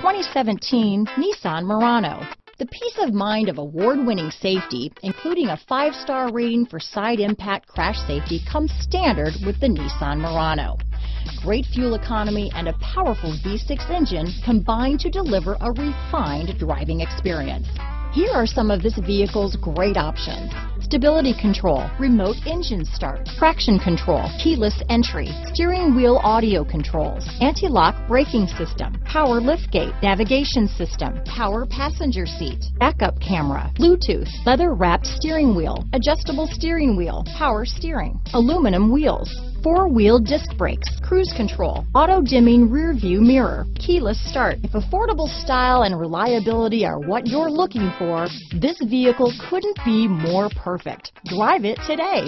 2017 Nissan Murano. The peace of mind of award-winning safety, including a five-star rating for side impact crash safety, comes standard with the Nissan Murano. Great fuel economy and a powerful V6 engine combine to deliver a refined driving experience. Here are some of this vehicle's great options. Stability control, remote engine start, traction control, keyless entry, steering wheel audio controls, anti-lock braking system, power liftgate, navigation system, power passenger seat, backup camera, Bluetooth, leather wrapped steering wheel, adjustable steering wheel, power steering, aluminum wheels, four-wheel disc brakes, cruise control, auto-dimming rear view mirror, keyless start. If affordable style and reliability are what you're looking for, this vehicle couldn't be more perfect. Drive it today.